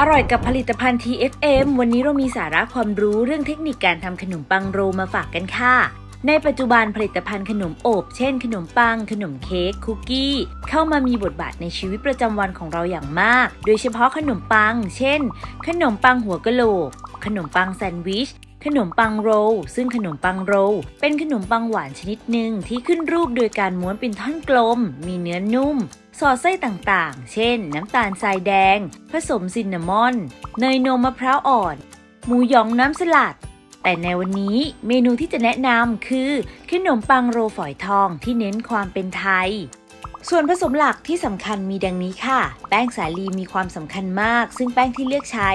อร่อยกับผลิตภัณฑ์ TFM วันนี้เรามีสาระความรู้เรื่องเทคนิคการทำขนมปังโรมาฝากกันค่ะ ในปัจจุบันผลิตภัณฑ์ขนมอบ เช่น ขนมปัง ขนมเค้ก คุกกี้ เข้ามามีบทบาทในชีวิตประจำวันของเราอย่างมาก โดยเฉพาะขนมปัง เช่น ขนมปังหัวกะโหลก ขนมปังแซนด์วิช ขนมปังโรลซึ่งขนมปังโรลเป็นขนมปังหวานชนิดหนึ่งที่ขึ้นรูปโดยการม้วนเป็นท่อนกลม มีเนื้อนุ่ม สอดไส้ต่างๆ เช่น น้ำตาลทรายแดง ผสมซินนามอน เนยนมมะพร้าวอ่อน หมูหยองน้ำสลัดแต่ในวันนี้เมนูที่จะแนะนำคือ ขนมปังโรฝอยทองที่เน้นความเป็นไทย ส่วนผสมหลักที่สำคัญมีดังนี้ค่ะ แป้งสาลีมีความสำคัญมาก ซึ่งแป้งที่เลือกใช้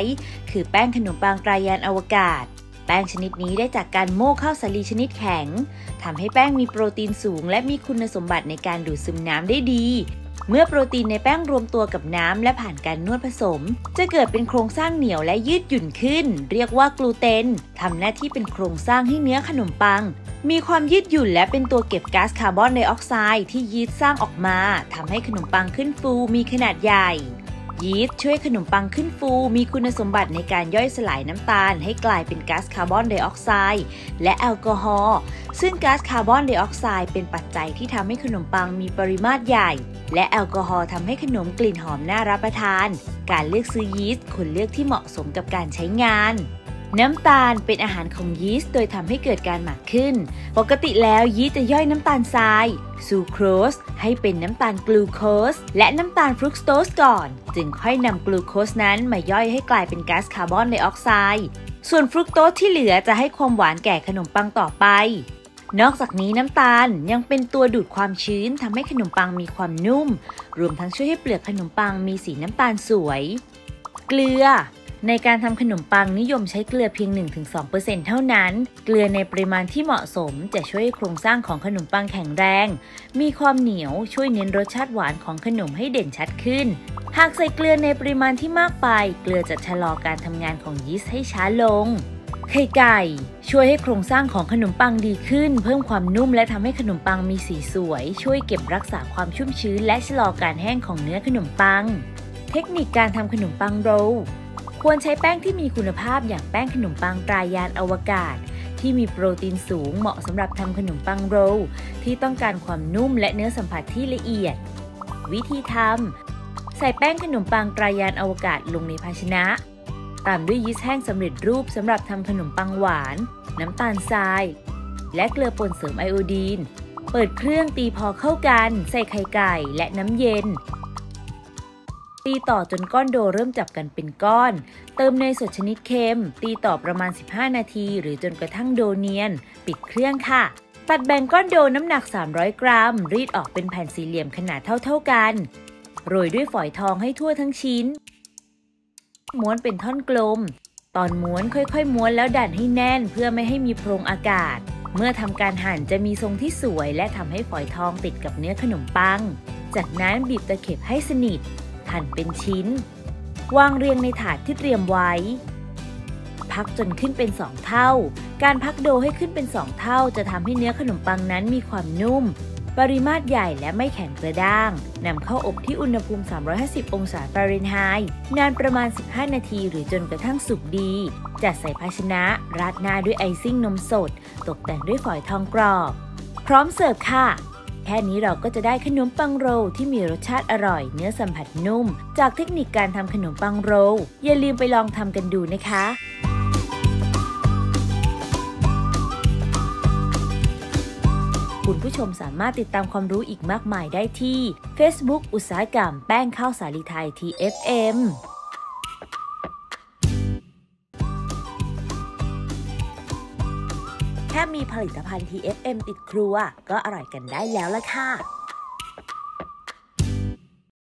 คือแป้งขนมปังตรายานอวกาศ แป้งชนิดนี้ได้จากการโม่ข้าวสาลีชนิดแข็งทำให้แป้งมีโปรตีนสูง และมีคุณสมบัติในการดูดซึมน้ำได้ดี เมื่อโปรตีนในแป้งรวมตัวกับน้ำและผ่านการนวดผสม จะเกิดเป็นโครงสร้างเหนียวและยืดหยุ่นขึ้น เรียกว่ากลูเตนทำหน้าที่เป็นโครงสร้างให้เนื้อขนมปัง มีความยืดหยุ่นและเป็นตัวเก็บก๊าซคาร์บอนไดออกไซด์ที่ยีสต์สร้างออกมาทำให้ขนมปังขึ้นฟูมีขนาดใหญ่ ยีสต์ช่วยขนมปังขึ้นฟู มีคุณสมบัติในการย่อยสลายน้ำตาล ให้กลายเป็นก๊าซคาร์บอนไดออกไซด์และแอลกอฮอล์ซึ่งก๊าซคาร์บอนไดออกไซด์เป็นปัจจัยที่ทำให้ขนมปังมีปริมาตรใหญ่ และแอลกอฮอล์ทำให้ขนมกลิ่นหอมน่ารับประทาน การเลือกซื้อยีสต์ควรเลือกที่เหมาะสมกับการใช้งาน น้ำตาลเป็นอาหารของยีสต์โดยทำให้เกิดการหมักขึ้น ปกติแล้วยีสต์จะย่อยน้ำตาลทรายซูโครสให้เป็นน้ำตาลกลูโคสและน้ำตาลฟรุกโตสก่อน จึงค่อยนำกลูโคสนั้นมาย่อยให้กลายเป็นก๊าซคาร์บอนไดออกไซด์ส่วนฟรุกโตสที่เหลือจะให้ความหวานแก่ขนมปังต่อไป นอกจากนี้น้ำตาลยังเป็นตัวดูดความชื้นทำให้ขนมปังมีความนุ่ม รวมทั้งช่วยให้เปลือกขนมปังมีสีน้ำตาลสวย เกลือ ในการทำขนมปังนิยมใช้เกลือเพียง 1-2%เท่านั้น เกลือในปริมาณที่เหมาะสมจะช่วยโครงสร้างของขนมปังแข็งแรง มีความเหนียวช่วยเน้นรสชาติหวานของขนมให้เด่นชัดขึ้น หากใส่เกลือในปริมาณที่มากไป เกลือจะชะลอการทำงานของยีสต์ให้ช้าลงไข่ไก่ ช่วยให้โครงสร้างของขนมปังดีขึ้น เพิ่มความนุ่มและทำให้ขนมปังมีสีสวย ช่วยเก็บรักษาความชุ่มชื้น และชะลอการแห้งของเนื้อขนมปัง เทคนิคการทำขนมปังโรล ควรใช้แป้งที่มีคุณภาพอย่างแป้งขนมปังตรายานอวกาศ ที่มีโปรตีนสูงเหมาะสำหรับทำขนมปังโรลที่ต้องการความนุ่มและเนื้อสัมผัสที่ละเอียด วิธีทำใส่แป้งขนมปังตรายานอวกาศลงในภาชนะ ตามด้วยยีสต์แห้งสำเร็จรูปสำหรับทำขนมปังหวาน น้ำตาลทราย และเกลือป่นเสริมไอโอดีน เปิดเครื่องตีพอเข้ากัน ใส่ไข่ไก่และน้ำเย็น ตีต่อจนก้อนโดเริ่มจับกันเป็นก้อน เติมเนยสดชนิดเค็ม ตีต่อประมาณ 15 นาที หรือจนกระทั่งโดเนียน ปิดเครื่องค่ะ ตัดแบ่งก้อนโดน้ำหนัก 300 กรัม รีดออกเป็นแผ่นสี่เหลี่ยมขนาดเท่าๆกัน โรยด้วยฝอยทองให้ทั่วทั้งชิ้น ม้วนเป็นท่อนกลม ตอนม้วนค่อยๆ ม้วนแล้วดันให้แน่นเพื่อไม่ให้มีโพรงอากาศ เมื่อทำการหั่นจะมีทรงที่สวย และทำให้ฝอยทองติดกับเนื้อขนมปัง จากนั้นบีบตะเข็บให้สนิท หั่นเป็นชิ้น วางเรียงในถาดที่เตรียมไว้ พักจนขึ้นเป็น2เท่า การพักโดให้ขึ้นเป็น2เท่า จะทำให้เนื้อขนมปังนั้นมีความนุ่ม ปริมาตรใหญ่และไม่แข็งกระด้างนำเข้าอบที่อุณหภูมิ 350 องศาฟาเรนไฮต์นานประมาณ 15 นาทีหรือจนกระทั่งสุกดี จัดใส่ภาชนะ ราดหน้าด้วยไอซิ่งนมสด ตกแต่งด้วยฝอยทองกรอบ พร้อมเสิร์ฟค่ะ ค่นี้เราก็จะได้ขนมปังโรที่มีรสชาติอร่อย เนื้อสัมผัสนุ่ม จากเทคนิคการทำขนมปังโรอย่าลืมไปลองทำกันดูนะคะคุณผู้ชมสามารถติดตามความรู้อีกมากมายได้ที่ Facebook อุตสาหกรรมแป้งข้าวสาลีไทย TFM ค่มีผลิตภัณฑ์ TFM ติดครัว ก็อร่อยกันได้แล้วละค่ะ